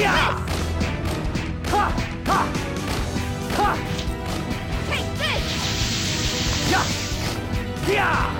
呀 this!！哈！哈！哈！Take this! 呀！呀！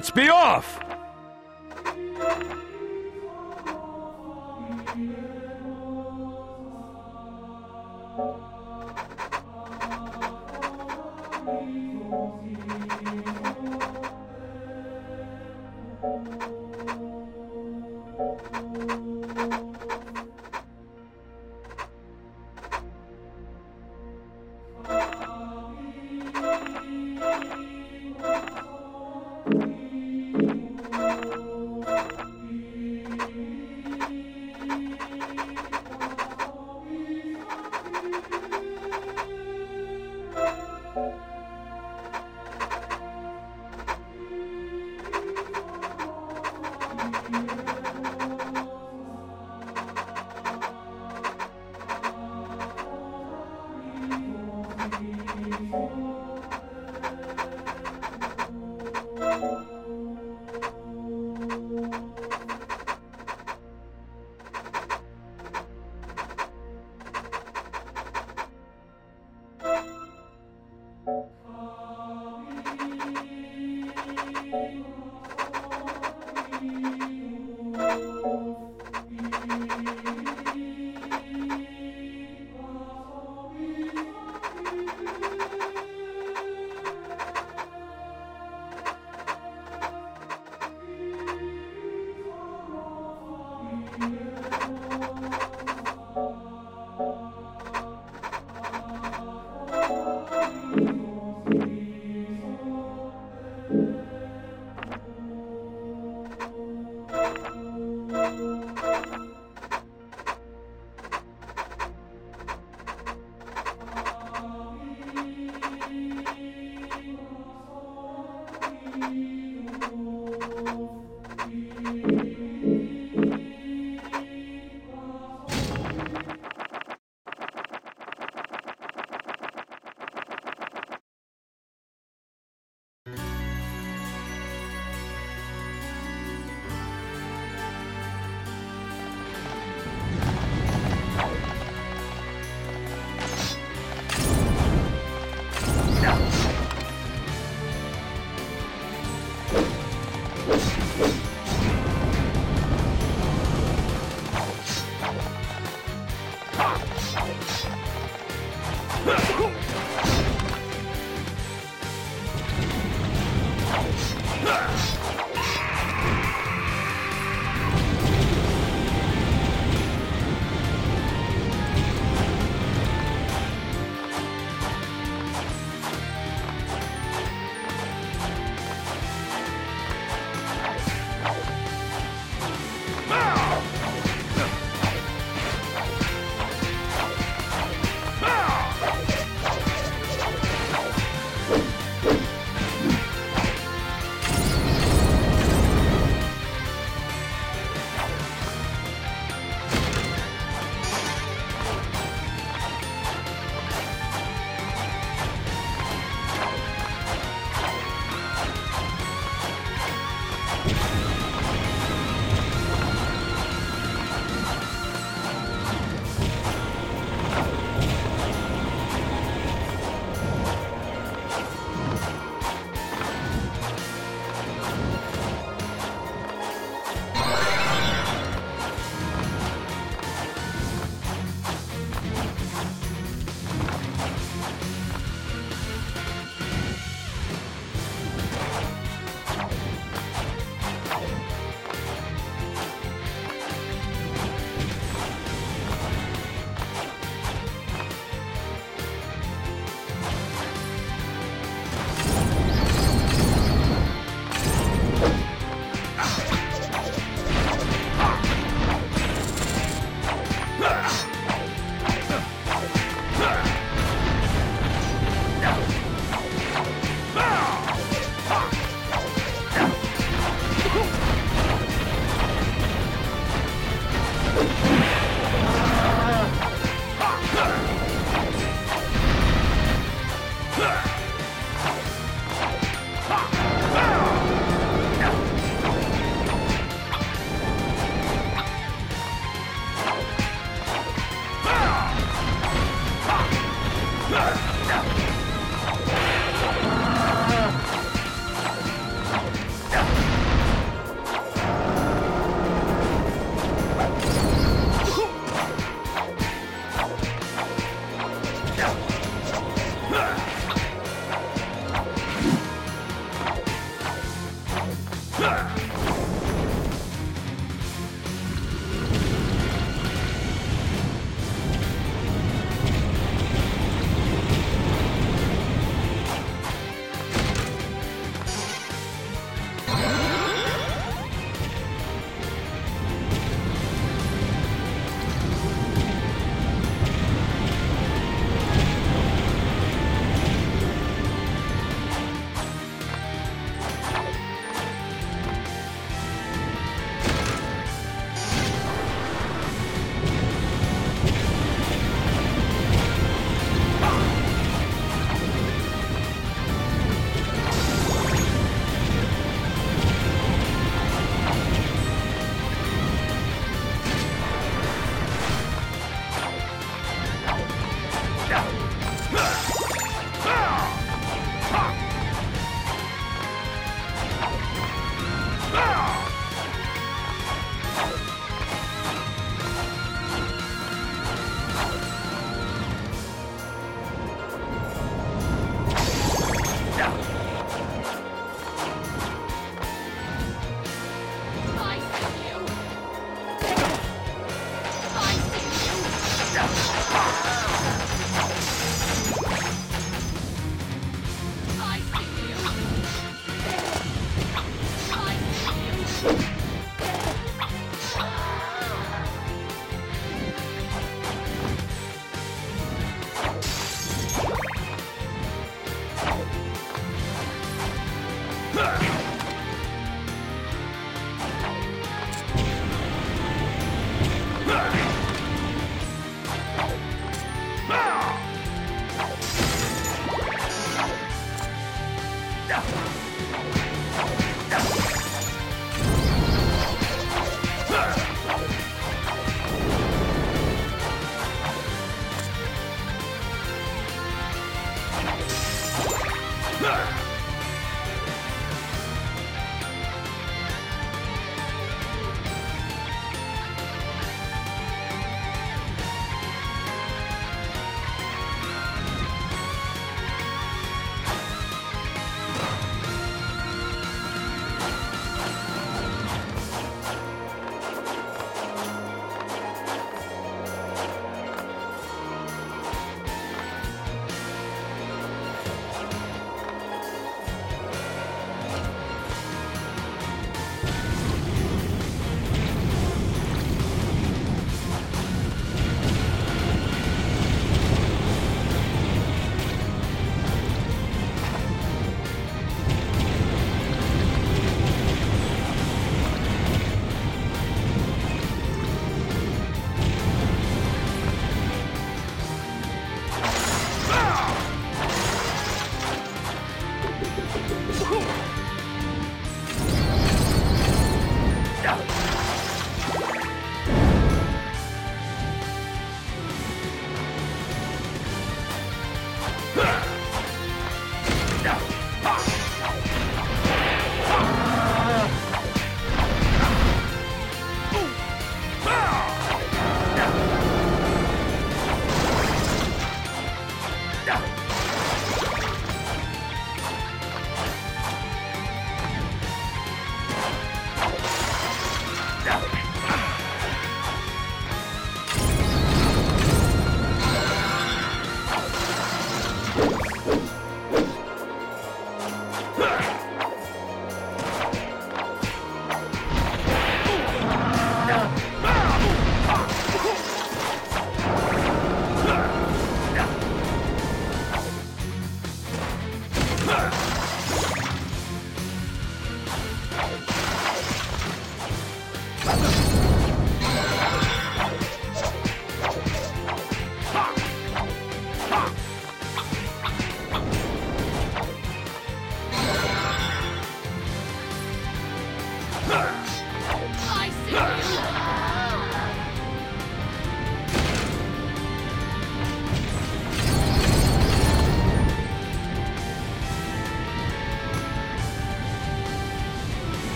Let's be off!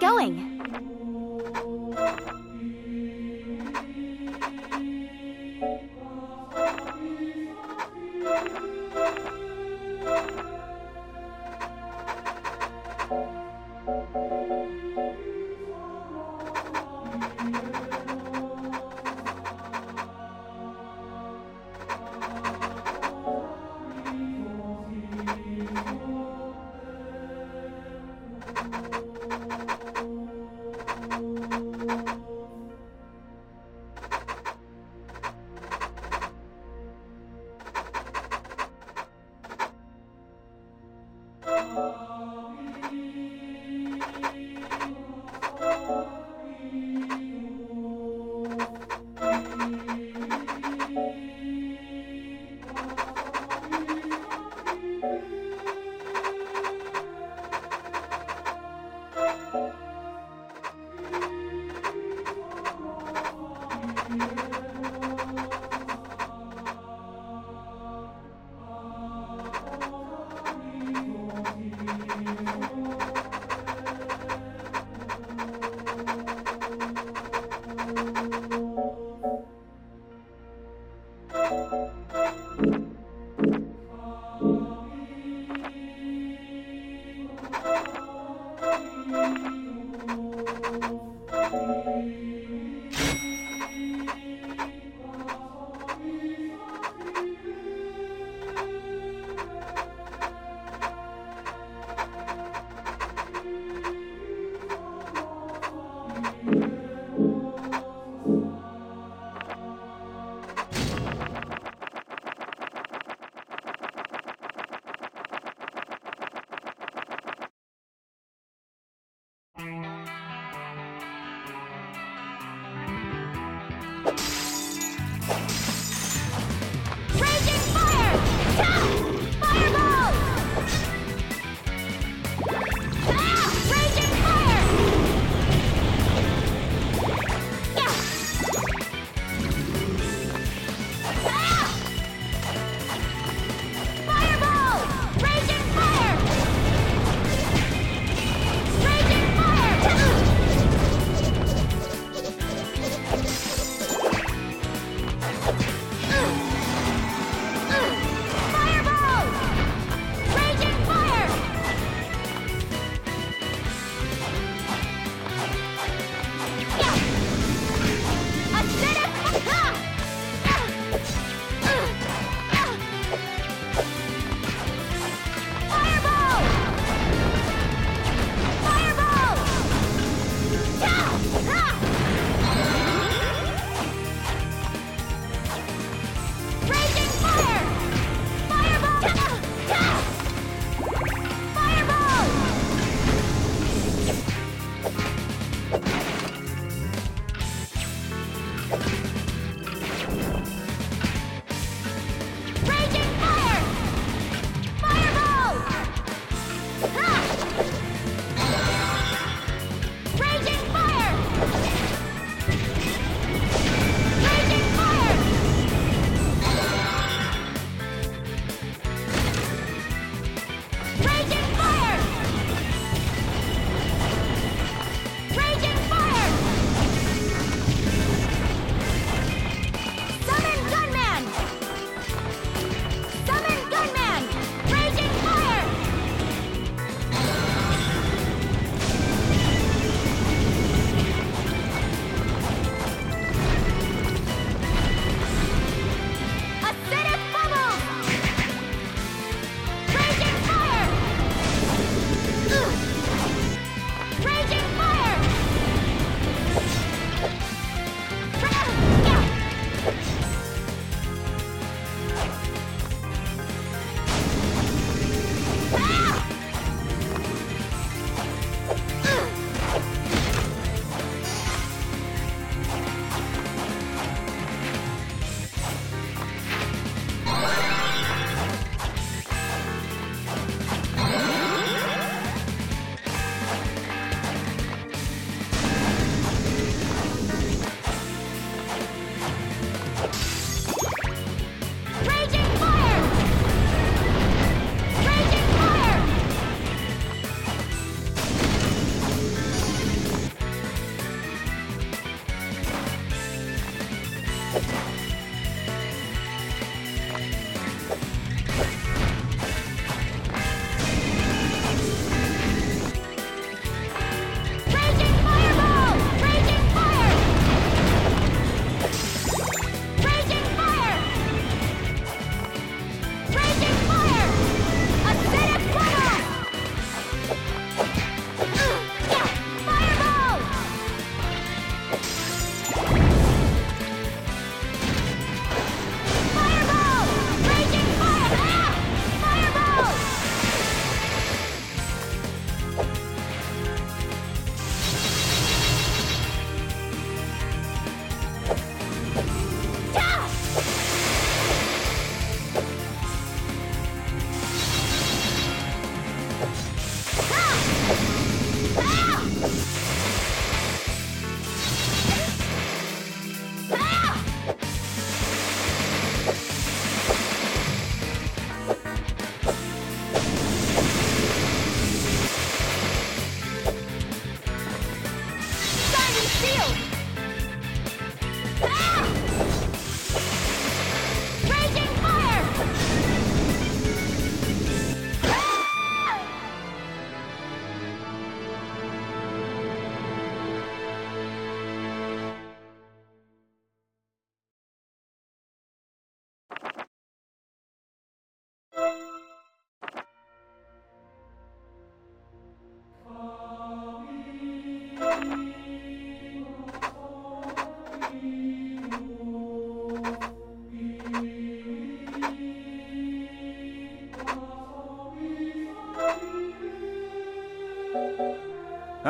Going.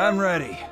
I'm ready.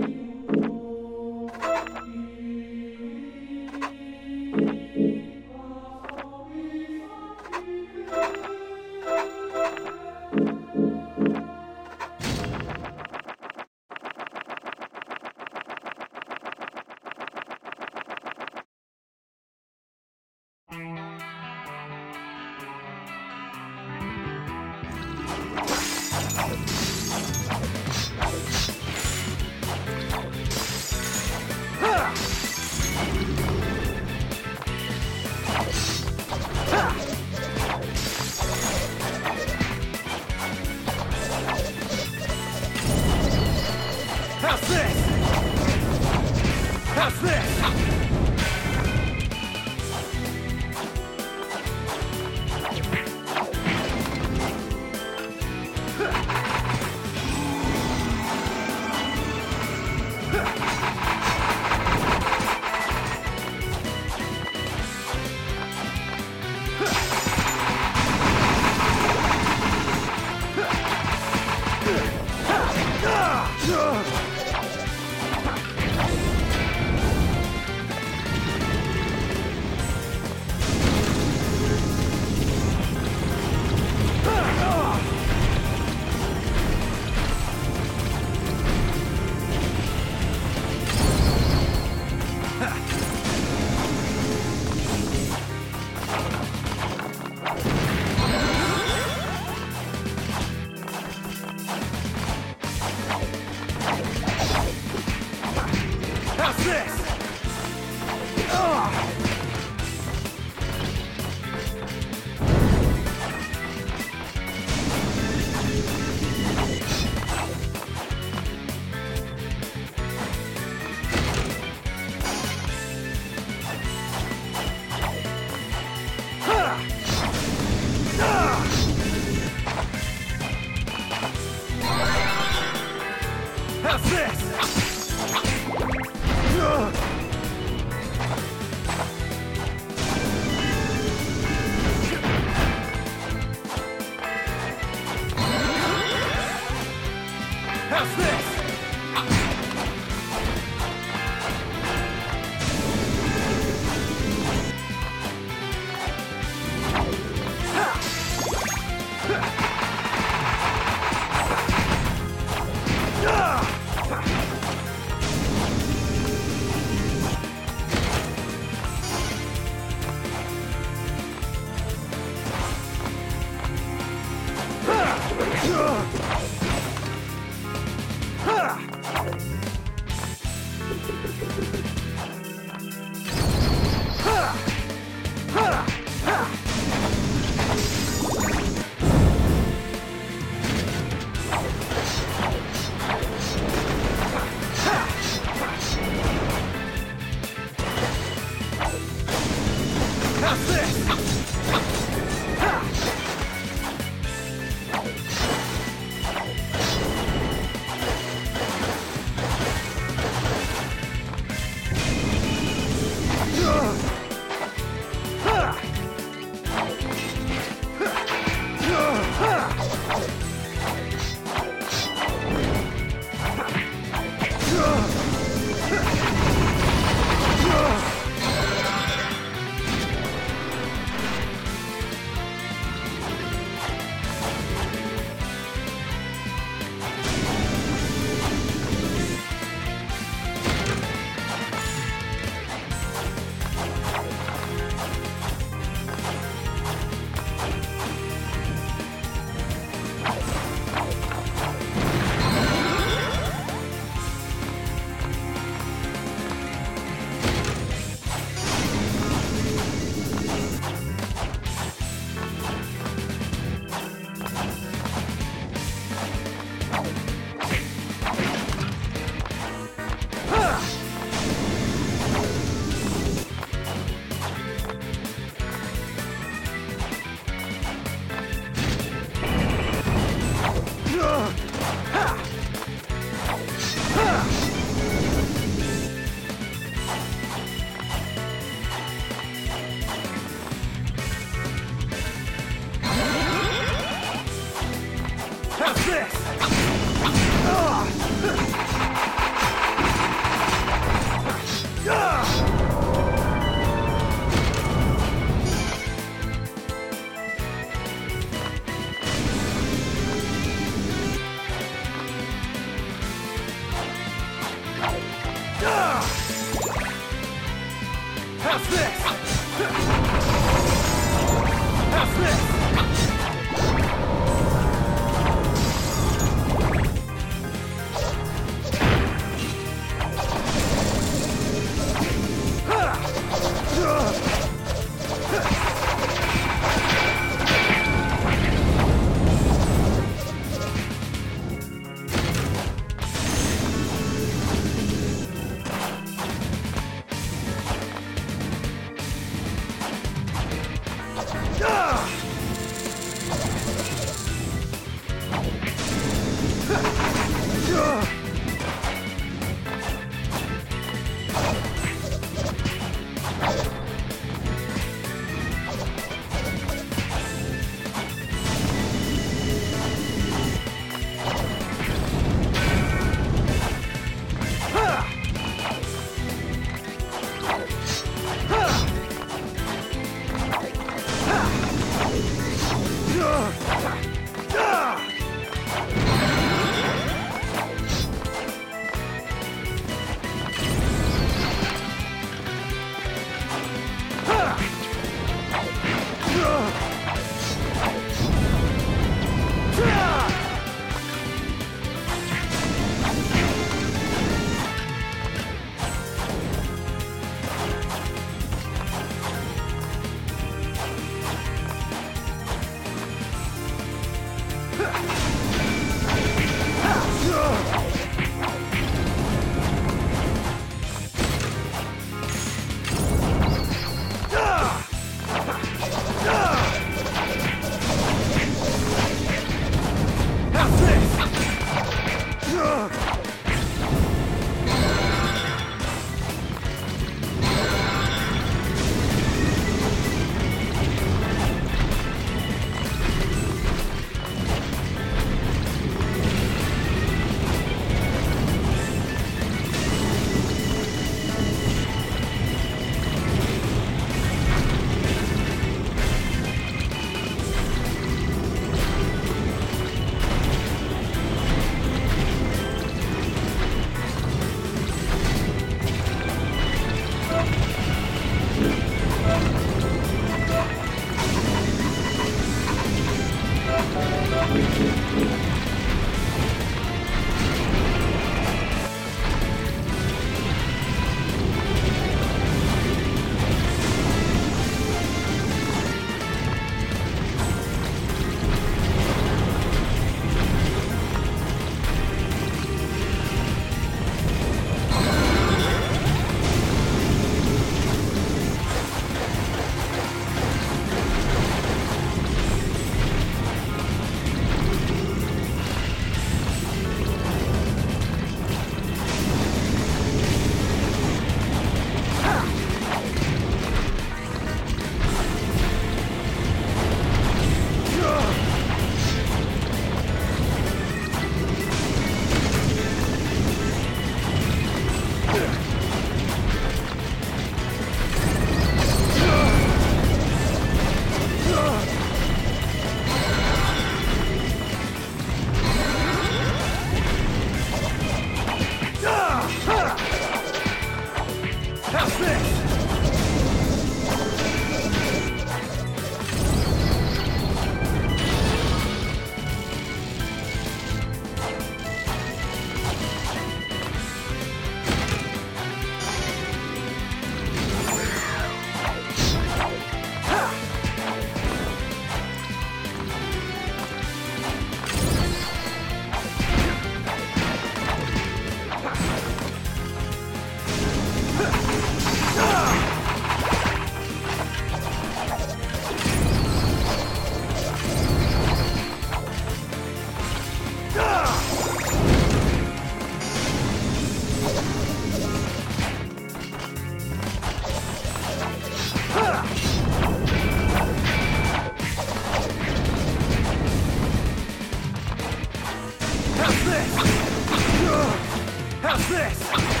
How's this?